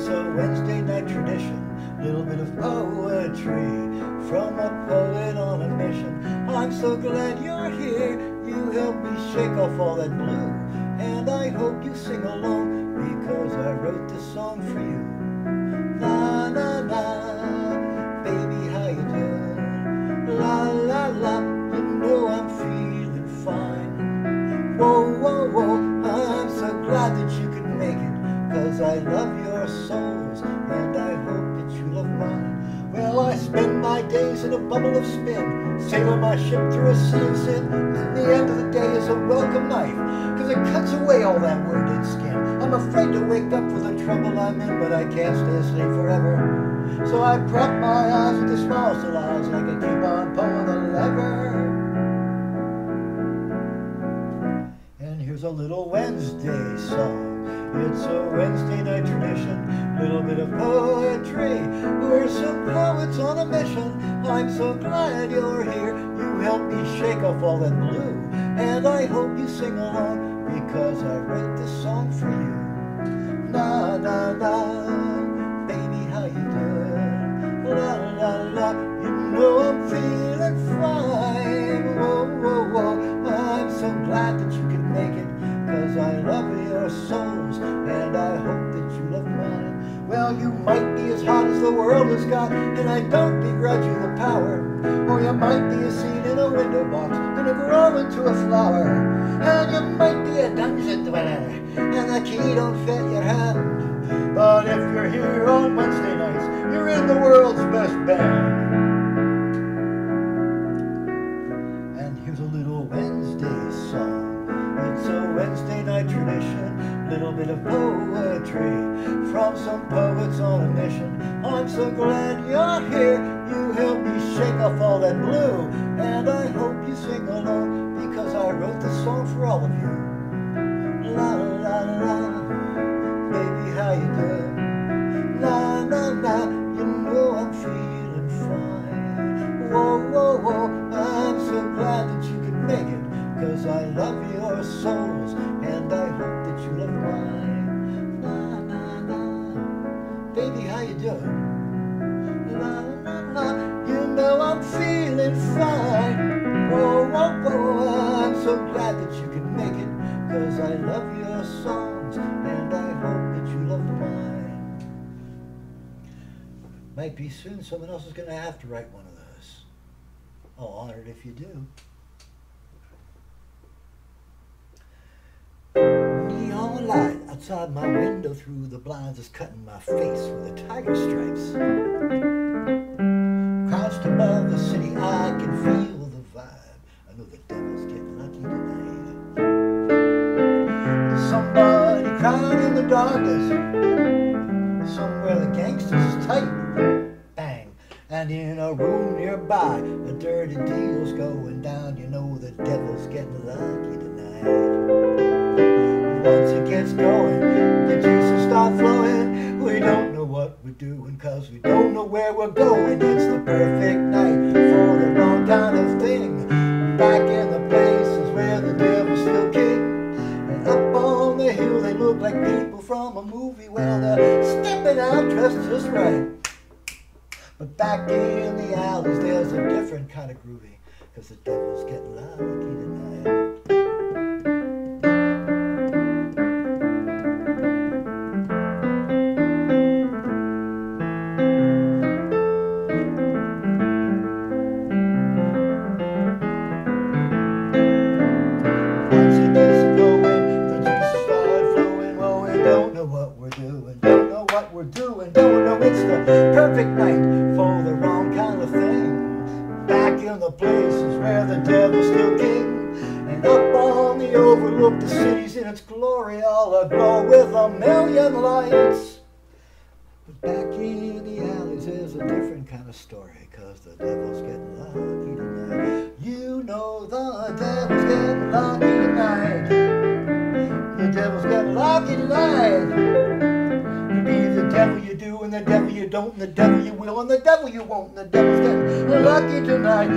It's a Wednesday night tradition, little bit of poetry from a poet on a mission. I'm so glad you're here. You help me shake off all that blue, and I hope you sing along because I wrote this song for you. In a bubble of spin, sail my ship through a sea of sin, and the end of the day is a welcome knife, cause it cuts away all that wounded skin. I'm afraid to wake up for the trouble I'm in, but I can't stay asleep forever. So I prop my eyes with the small still eyes, and I can keep on pulling the lever. And here's a little Wednesday song. It's a Wednesday night tradition, little bit of poetry. We're some poets on a mission. I'm so glad you're here. You help me shake off all that blue, and I hope you sing along because I wrote this song for you. La la la, be as hot as the world has got, and I don't begrudge you the power. Or you might be a seed in a window box, gonna grow into a flower. And you might be a dungeon dweller, and the key don't fit your hand. But if you're here on Wednesday I'm so glad you're here. You help me shake off all that blue, and I hope you sing along because I wrote this song for all of you. La la la, Whoa whoa whoa, I'm so glad that you can make it. Cause I love your songs and I hope that you love mine. Might be soon someone else is gonna have to write one of those. I'll honor it if you do. Neon light outside my window through the blinds is cutting my face with the tiger stripes. Somewhere the gangsters tight. Bang. And in a room nearby, a dirty deal's going down. You know the devil's getting lucky tonight. Once it gets going, the juices start flowing. We don't know what we're doing cause we don't know where we're going. It's the perfect night for the wrong kind of dressed just right. But back in the alleys there's a different kind of groovy. Cause the devil's getting lucky tonight. The places where the devil's still king, and up on the overlook, the city's in its glory, all aglow with a million lights. But back in the alleys is a different kind of story, cause the devil's getting lucky tonight. You know the devil's getting lucky tonight. The devil's getting lucky tonight. And the devil you don't, and the devil you will, and the devil you won't, and the devil's getting lucky tonight.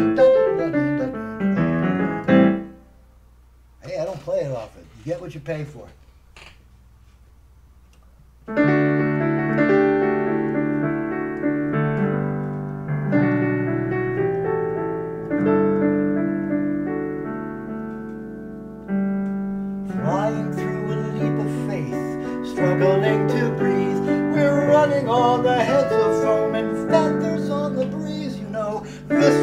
Hey, I don't play it often. You get what you pay for. This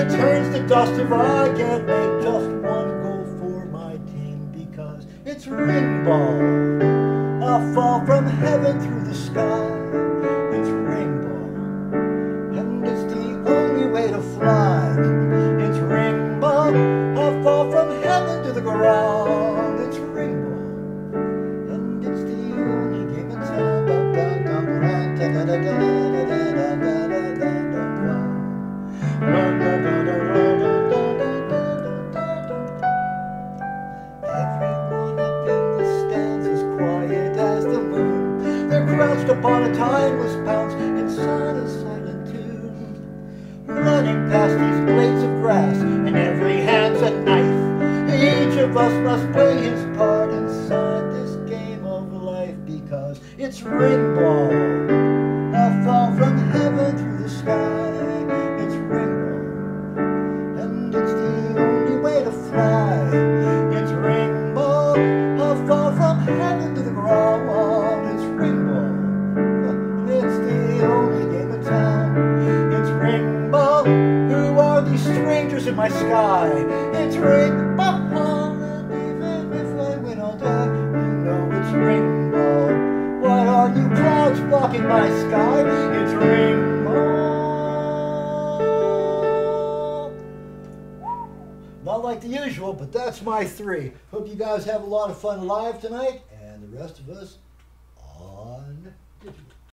it turns to dust if I can't make just one goal for my team because it's Ringball. I'll fall from heaven through the sky. Upon a timeless pounce inside a silent tomb. Running past these blades of grass, and every hand's a knife. Each of us must play his part inside this game of life because it's Ringball. I'll my sky? It's Ringball. Even if I win, I'll die. You know it's Ringball. Why are you clouds blocking my sky? It's Ringball. Not like the usual, but that's my three. Hope you guys have a lot of fun live tonight, and the rest of us